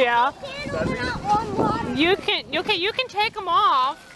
Yeah. You can, okay, you can take them off.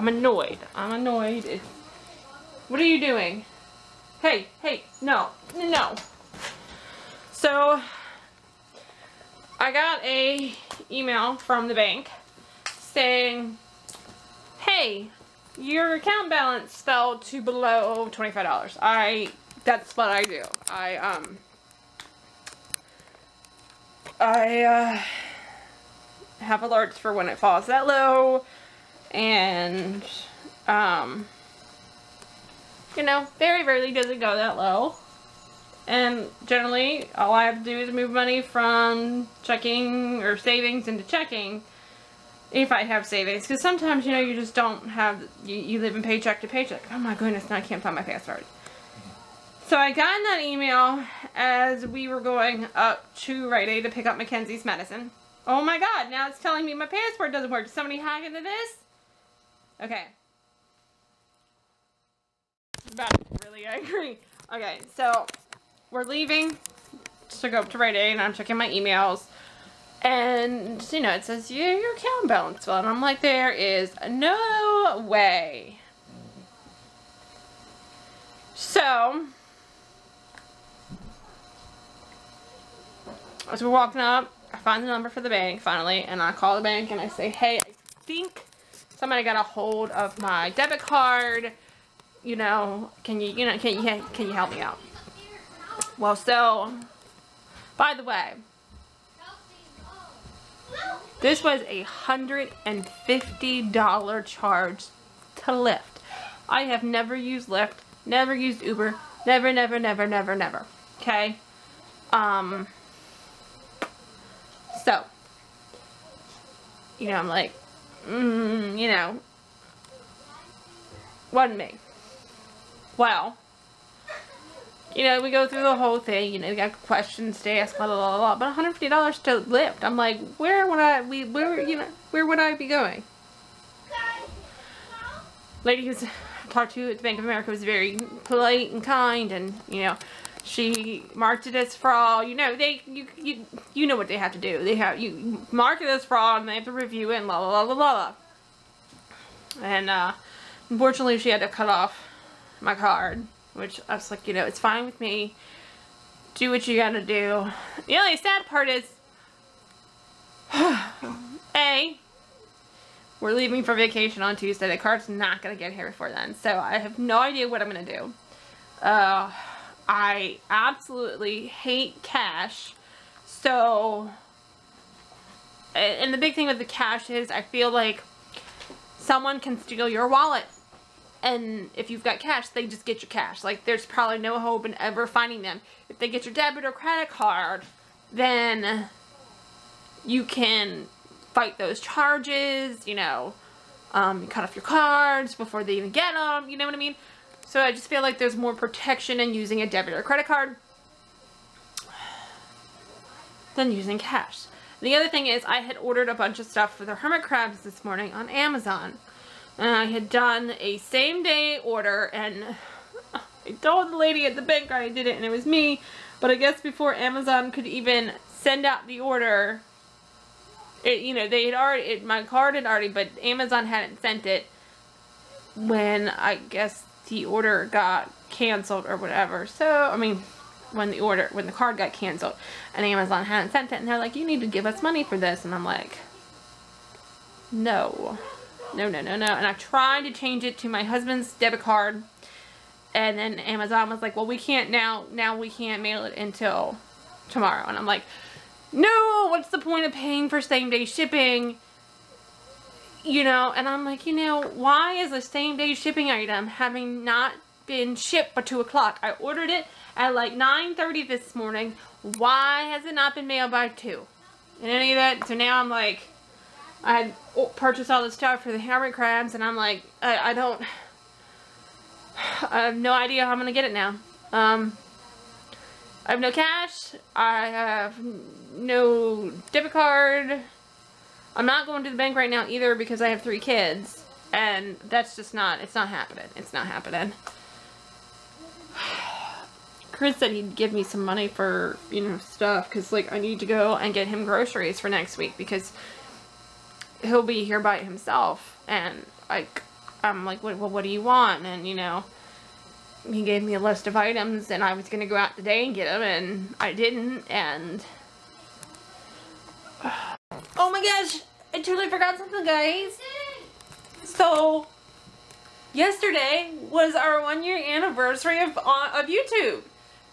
I'm annoyed. I'm annoyed. What are you doing? Hey, hey, no, no. So, I got a email from the bank saying, "Hey, your account balance fell to below twenty-five dollars." I. That's what I do. I um. I uh have alerts for when it falls that low and um you know very rarely does it go that low. And generally all I have to do is move money from checking or savings into checking if I have savings. Because sometimes you know you just don't have you, you live in paycheck to paycheck. Oh my goodness now I can't find my password so I got in that email as we were going up to Rite Aid to pick up Mackenzie's medicine. Oh my god, now it's telling me my password doesn't work. Did somebody hack into this? Okay. About really angry. Okay, so we're leaving to go up to Rite Aid and I'm checking my emails. And, you know, it says, yeah, your account balance well. And I'm like, there is no way. So, as we're walking up, I find the number for the bank finally, and I call the bank and I say, hey, somebody got a hold of my debit card. You know, can you, you know, can you, can you help me out? Well, so, by the way, this was a $150 charge to Lyft. I have never used Lyft, never used Uber, never, never, never, never, never. Okay? Um, so, you know, I'm like, mm, you know, wasn't me. Well, you know, we go through the whole thing, you know, we got questions to ask, blah, blah, blah, blah, but $150 to Lyft. I'm like, where would I, we, where, you know, where would I be going? Lady who's talked to at the Bank of America was very polite and kind and, you know, she marked it as fraud. You know, they you you you know what they have to do. They have you mark it as fraud and they have to review it and blah blah blah blah blah. And uh unfortunately she had to cut off my card. Which I was like, you know, it's fine with me. Do what you gotta do. The only sad part is A we're leaving for vacation on Tuesday. The card's not gonna get here before then. So I have no idea what I'm gonna do. Uh I absolutely hate cash. So, and the big thing with the cash is I feel like someone can steal your wallet and if you've got cash, they just get your cash. Like there's probably no hope in ever finding them. If they get your debit or credit card, then you can fight those charges, you know, um, cut off your cards before they even get them, you know what I mean? So I just feel like there's more protection in using a debit or credit card than using cash. The other thing is I had ordered a bunch of stuff for the hermit crabs this morning on Amazon. And I had done a same day order and I told the lady at the bank I did it and it was me. But I guess before Amazon could even send out the order, it, you know, they had already, it, my card had already, but Amazon hadn't sent it when I guess the order got canceled or whatever. So, I mean, when the order, when the card got canceled and Amazon hadn't sent it and they're like, you need to give us money for this. And I'm like, no, no, no, no, no. And I tried to change it to my husband's debit card and then Amazon was like, well, we can't now, now we can't mail it until tomorrow. And I'm like, no, what's the point of paying for same day shipping? You know, and I'm like, you know, why is a same day shipping item having not been shipped by 2 o'clock? I ordered it at like 9.30 this morning. Why has it not been mailed by 2? And any of that, so now I'm like, I had purchased all this stuff for the hermit crabs, and I'm like, I, I don't, I have no idea how I'm going to get it now. Um, I have no cash. I have no debit card. I'm not going to the bank right now either because I have three kids. And that's just not, it's not happening. It's not happening. Chris said he'd give me some money for, you know, stuff. Because, like, I need to go and get him groceries for next week. Because he'll be here by himself. And, like, I'm like, well, what do you want? And, you know, he gave me a list of items and I was going to go out today and get them and I didn't and oh my gosh I totally forgot something guys so yesterday was our one year anniversary of, uh, of YouTube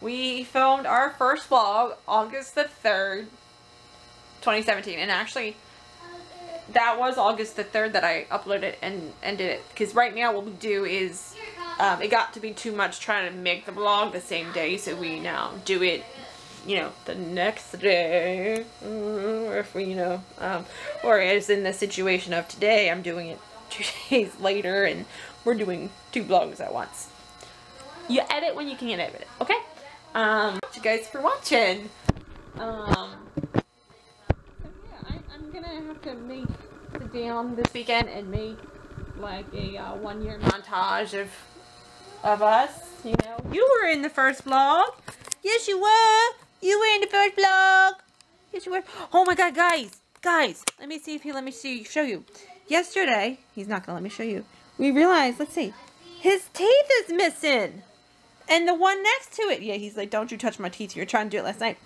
we filmed our first vlog August the 3rd 2017 and actually that was August the 3rd that I uploaded and, and did it because right now what we do is um, it got to be too much trying to make the vlog the same day, so we now do it, you know, the next day, or if we, you know, um, or as in the situation of today, I'm doing it two days later, and we're doing two vlogs at once. You edit when you can edit it, okay? Um, thank you guys for watching. Um, so yeah, I, I'm gonna have to make the down this weekend and make like a uh, one year montage of of us, you know. You were in the first vlog. Yes, you were. You were in the first vlog. Yes, you were. Oh my god, guys. Guys, let me see if he let me see show you. Yesterday, he's not gonna let me show you. We realized, let's see. His teeth is missing. And the one next to it, yeah, he's like, don't you touch my teeth. You were trying to do it last night.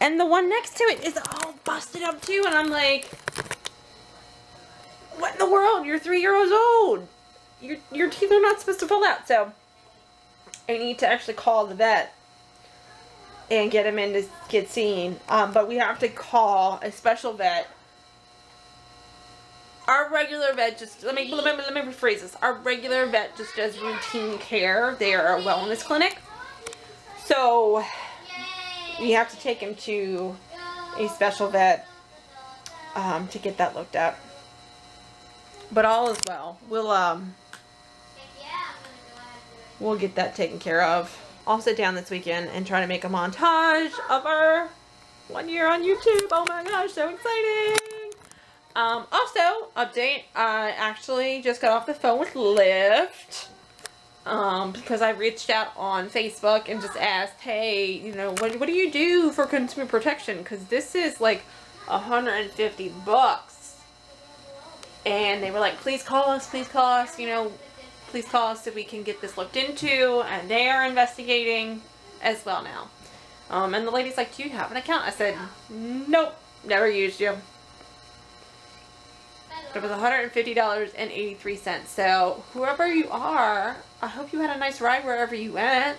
And the one next to it is all busted up too. And I'm like, what in the world? You're three years old your, your teeth are not supposed to fall out. So I need to actually call the vet and get him in to get seen. Um, but we have to call a special vet. Our regular vet just, let me, let me, let me rephrase this. Our regular vet just does routine care. They are a wellness clinic. So we have to take him to a special vet um, to get that looked up. But all is well. We'll, um, we'll get that taken care of. I'll sit down this weekend and try to make a montage of our one year on YouTube. Oh my gosh, so exciting! Um, also, update, I actually just got off the phone with Lyft. Um, because I reached out on Facebook and just asked, hey, you know, what, what do you do for consumer protection? Because this is like 150 bucks. And they were like, please call us, please call us, you know, please call us so we can get this looked into. And they are investigating as well now. Um, and the lady's like, do you have an account? I said, nope, never used you. It was $150.83. So whoever you are, I hope you had a nice ride wherever you went.